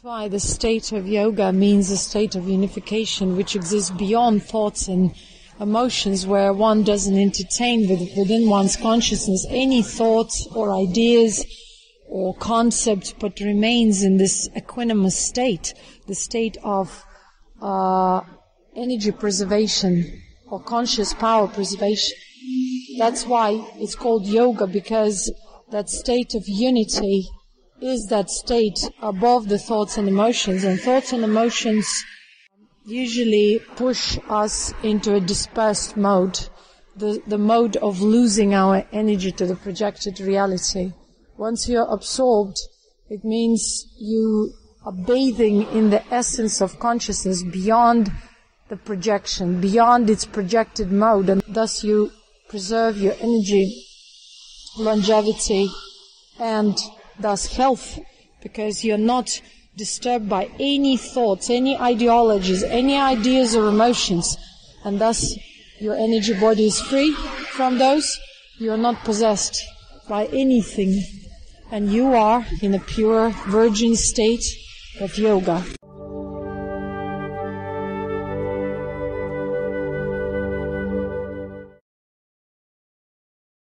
That's why the state of yoga means a state of unification which exists beyond thoughts and emotions where one doesn't entertain within one's consciousness any thoughts or ideas or concept but remains in this equanimous state, the state of uh, energy preservation or conscious power preservation. That's why it's called yoga because that state of unity is that state above the thoughts and emotions and thoughts and emotions usually push us into a dispersed mode, the, the mode of losing our energy to the projected reality. Once you're absorbed, it means you are bathing in the essence of consciousness beyond the projection, beyond its projected mode, and thus you preserve your energy, longevity, and thus health, because you're not disturbed by any thoughts, any ideologies, any ideas or emotions, and thus your energy body is free from those. You are not possessed by anything, and you are in a pure virgin state of yoga.